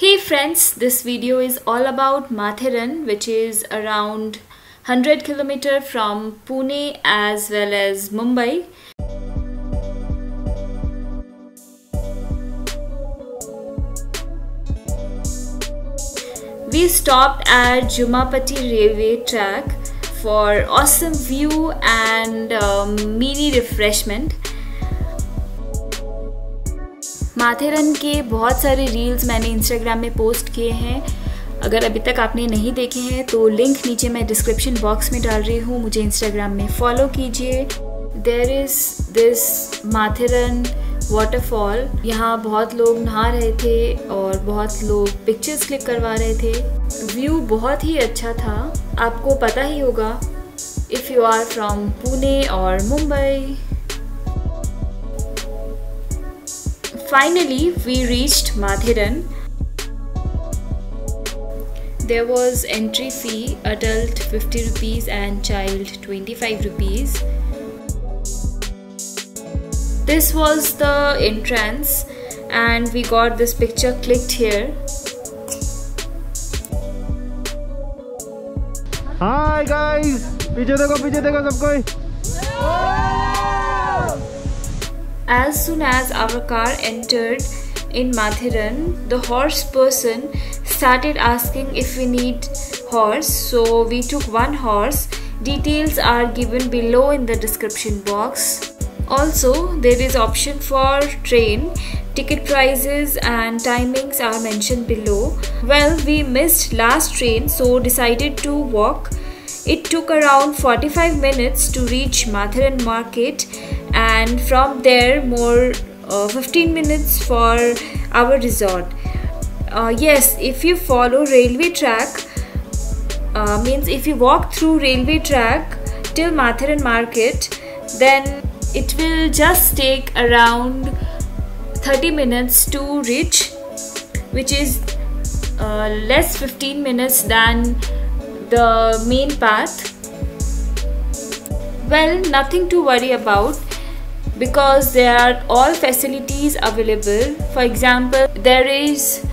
Hey friends, this video is all about Mathiran which is around 100 km from Pune as well as Mumbai. We stopped at Jumapati railway track for awesome view and um, mini refreshment. माथेरन के बहुत सारे reels मैंने Instagram में post किए हैं। अगर अभी तक आपने नहीं देखे हैं तो लिंक नीचे मैं डिस्क्रिप्शन बॉक्स में डाल रही हूँ, मुझे इंस्टाग्राम में फॉलो कीजिए। There is this Matheran waterfall यहाँ बहुत लोग नहा रहे थे और बहुत लोग पिक्चर्स क्लिक करवा रहे थे। व्यू बहुत ही अच्छा था। आपको पता ही होगा if you are from Pune और Mumbai Finally, we reached Mathiran. There was entry fee, adult 50 rupees and child 25 rupees. This was the entrance and we got this picture clicked here. Hi guys! पीछे देखो पीछे देखो सब कोई as soon as our car entered in Mathiran, the horse person started asking if we need horse. So we took one horse. Details are given below in the description box. Also, there is option for train. Ticket prices and timings are mentioned below. Well, we missed last train so decided to walk. It took around 45 minutes to reach Mathiran market and from there more uh, 15 minutes for our resort. Uh, yes if you follow railway track uh, means if you walk through railway track till Mathiran market then it will just take around 30 minutes to reach which is uh, less 15 minutes than the main path. Well nothing to worry about because there are all facilities available. For example there is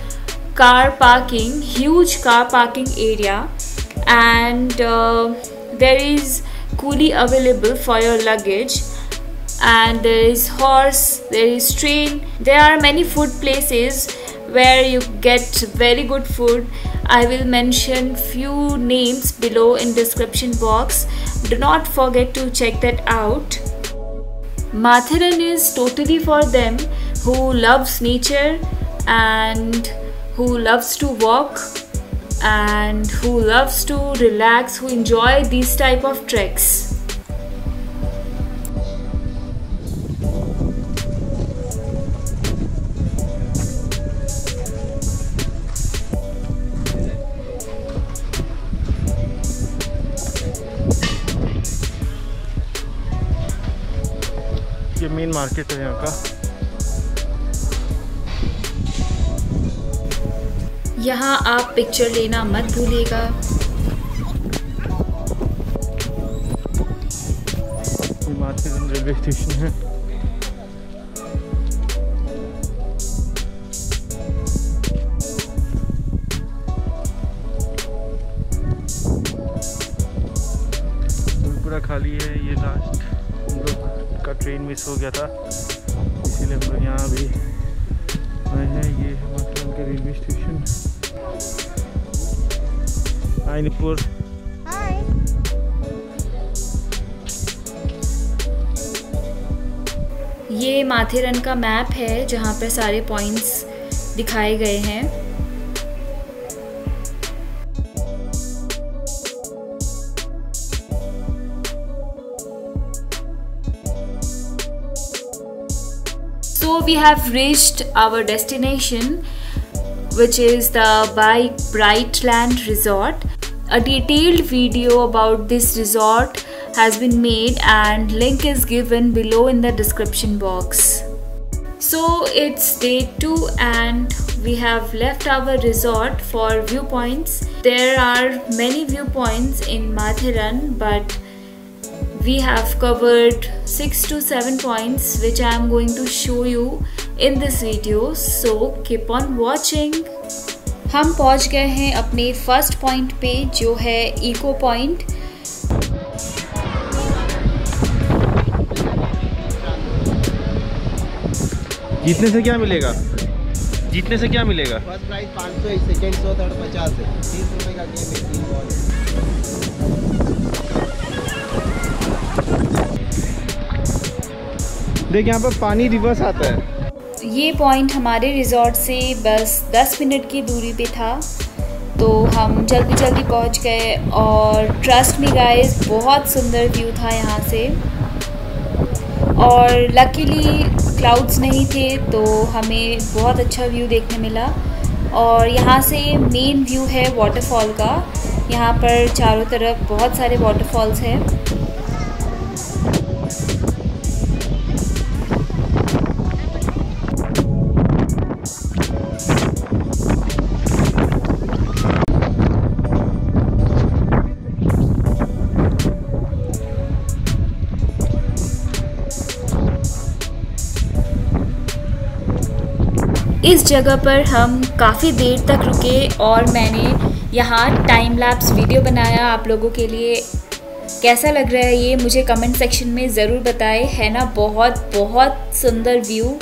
car parking huge car parking area and uh, there is coolie available for your luggage and there is horse there is train. There are many food places where you get very good food. I will mention few names below in description box. Do not forget to check that out Mathiran is totally for them who loves nature and who loves to walk and who loves to relax, who enjoy these type of treks. Market है यहाँ का। यहाँ आप picture लेना मत भूलिएगा। Market railway station है। Miss हो गया था। इसीलिए हम लोग यहाँ अभी आए हैं। ये मतलब उनके रेलवे स्टेशन। आइनपुर ये माथेरन का मैप है जहाँ पर सारे पॉइंट्स दिखाए गए हैं। We have reached our destination which is the Bike Brightland Resort. A detailed video about this resort has been made and link is given below in the description box. So it's day 2 and we have left our resort for viewpoints. There are many viewpoints in Mathiran but we have covered 6 to 7 points which I am going to show you in this video. So keep on watching. हम पहुँच गए हैं अपने first point पे जो है echo point जीतने से क्या मिलेगा? जीतने से क्या मिलेगा? फ़र्स्ट प्राइज पाँच सौ सेकेंड सौ थर्ड पचास है। तीस रुपये का गेम है तीन बॉल देख, यहाँ पर पानी रिवर्स आता है। ये पॉइंट हमारे रिजॉर्ट से बस 10 मिनट की दूरी पे था। तो हम जल्दी जल्दी पहुँच गए और ट्रस्ट मी गाइस बहुत सुंदर व्यू था यहाँ से। और लकीली क्लाउड्स नहीं थे तो हमें बहुत अच्छा व्यू देखने मिला। और यहाँ से मेन व्यू है वाटरफॉल का। यहाँ पर चारों तरफ़ बहुत सारे वाटरफॉल्स हैं। इस जगह पर हम काफ़ी देर तक रुके और मैंने यहाँ टाइम लैप्स वीडियो बनाया आप लोगों के लिए। कैसा लग रहा है ये? मुझे कमेंट सेक्शन में ज़रूर बताएँ। है ना? बहुत बहुत सुंदर व्यू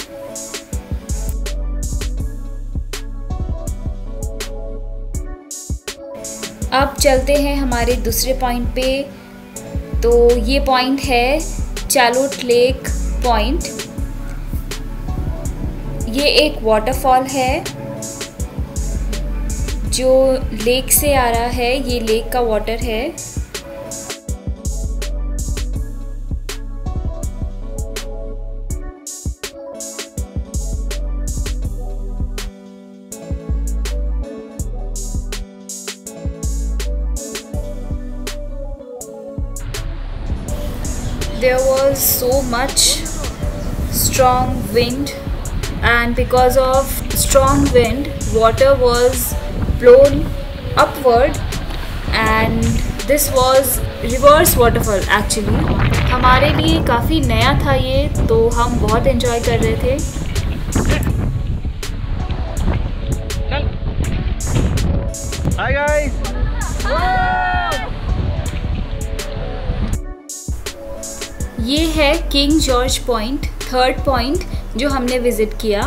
अब चलते हैं हमारे दूसरे पॉइंट पे। तो ये पॉइंट है चालोट लेक पॉइंट ये एक वाटरफॉल है, जो लेक से आ रहा है, ये लेक का वाटर है। There was so much strong wind and because of strong wind water was blown upward and this was reverse waterfall actually हमारे लिए काफ़ी नया था ये तो हम बहुत एंजॉय कर रहे थे हाय गाइस ये है king George point third point जो हमने विज़िट किया।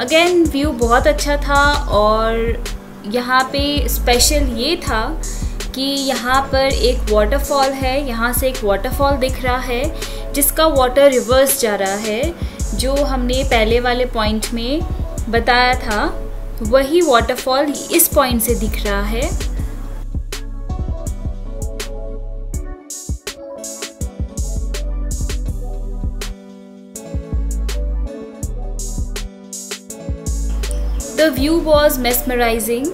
अगेन व्यू बहुत अच्छा था और यहाँ पे स्पेशल ये था कि यहाँ पर एक वाटरफॉल है, यहाँ से एक वाटरफॉल दिख रहा है, जिसका वाटर रिवर्स जा रहा है, जो हमने पहले वाले पॉइंट में बताया था। वही वाटरफॉल इस पॉइंट से दिख रहा है। The view was mesmerizing.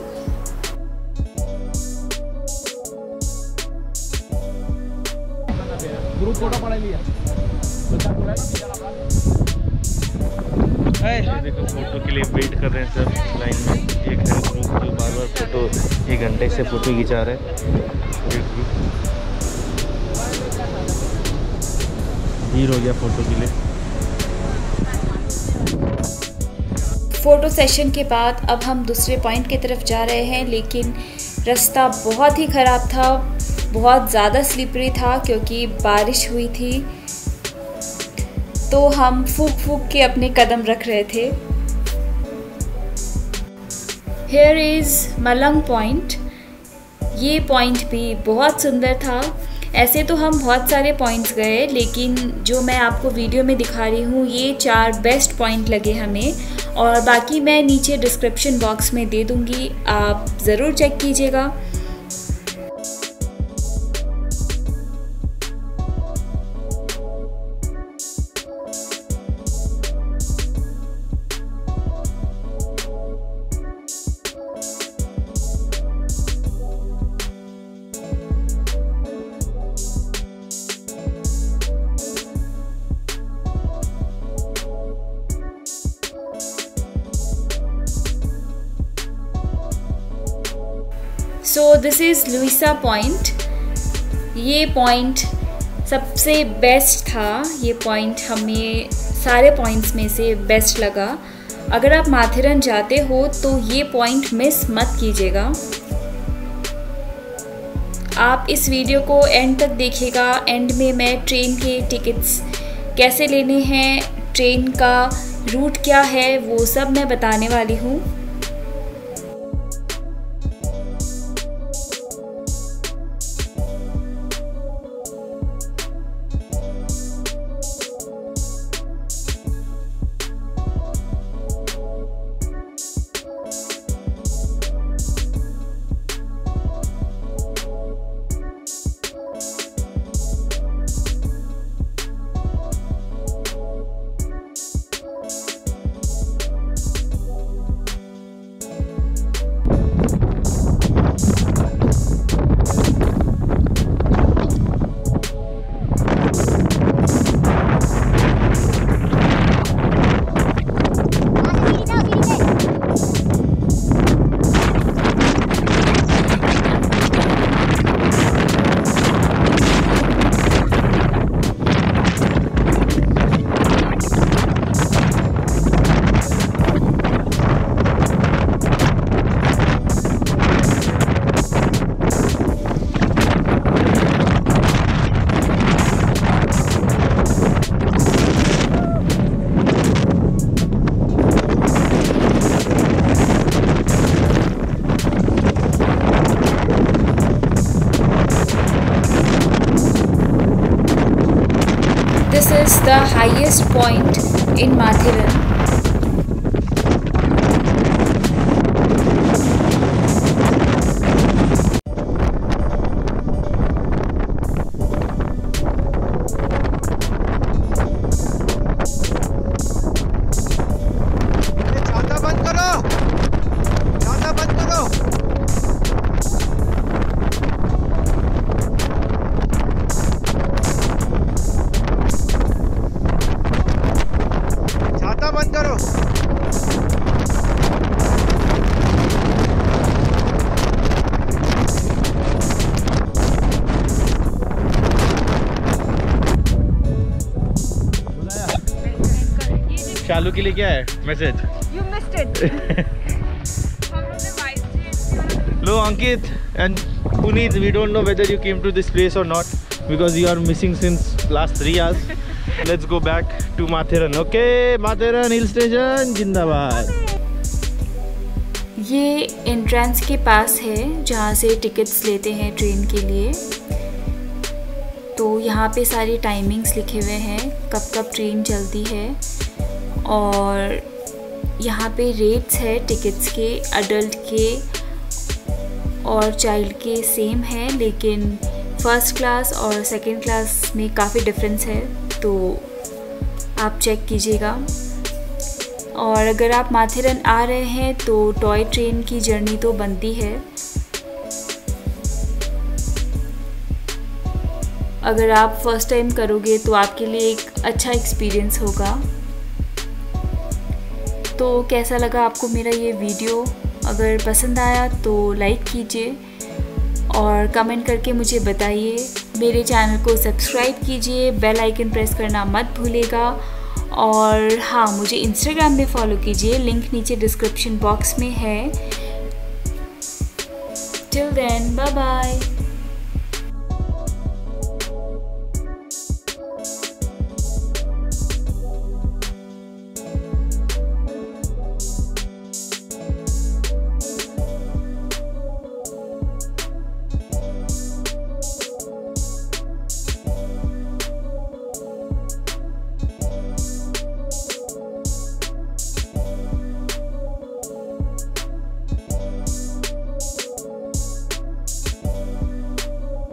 देखो फ़ोटो के लिए वेट कर रहे हैं लाइन में। एक है ग्रुप जो बार बार फ़ोटो एक घंटे से फ़ोटो खिंचा रहे हैं। हो गया फ़ोटो के लिए। फ़ोटो सेशन के बाद अब हम दूसरे पॉइंट की तरफ़ जा रहे हैं, लेकिन रास्ता बहुत ही ख़राब था, बहुत ज़्यादा स्लिपरी था क्योंकि बारिश हुई थी। तो हम फूक फूक के अपने कदम रख रहे थे। हेयर इज़ मलंग पॉइंट ये पॉइंट भी बहुत सुंदर था। ऐसे तो हम बहुत सारे पॉइंट्स गए, लेकिन जो मैं आपको वीडियो में दिखा रही हूँ, ये चार बेस्ट पॉइंट लगे हमें। और बाकी मैं नीचे डिस्क्रिप्शन बॉक्स में दे दूँगी। आप ज़रूर चेक कीजिएगा। This is Louisa point. ये पॉइंट सबसे बेस्ट था। ये पॉइंट हमें सारे पॉइंट्स में से बेस्ट लगा। अगर आप माथेरन जाते हो तो ये पॉइंट मिस मत कीजिएगा। आप इस वीडियो को एंड तक देखिएगा। एंड में मैं ट्रेन के टिकट्स कैसे लेने हैं, ट्रेन का रूट क्या है, वो सब मैं बताने वाली हूँ। The highest point in Mathiran. Lalu के लिए क्या है? Message you missed it low Ankit and Puneet we don't know whether you came to this place or not because you are missing since last three hours let's go back to Matheran okay Matheran hill station जिंदाबाद ये entrance के पास है जहाँ से tickets लेते हैं train के लिए। तो यहाँ पे सारी टाइमिंग्स लिखे हुए हैं कब कब ट्रेन चलती है। और यहाँ पे रेट्स है टिकट्स के अडल्ट के और चाइल्ड के सेम है, लेकिन फ़र्स्ट क्लास और सेकंड क्लास में काफ़ी डिफरेंस है तो आप चेक कीजिएगा। और अगर आप माथेरन आ रहे हैं तो टॉय ट्रेन की जर्नी तो बनती है। अगर आप फ़र्स्ट टाइम करोगे तो आपके लिए एक अच्छा एक्सपीरियंस होगा। तो कैसा लगा आपको मेरा ये वीडियो? अगर पसंद आया तो लाइक कीजिए और कमेंट करके मुझे बताइए। मेरे चैनल को सब्सक्राइब कीजिए। बेल आइकन प्रेस करना मत भूलेगा और हाँ मुझे इंस्टाग्राम पे फॉलो कीजिए। लिंक नीचे डिस्क्रिप्शन बॉक्स में है। Till then bye bye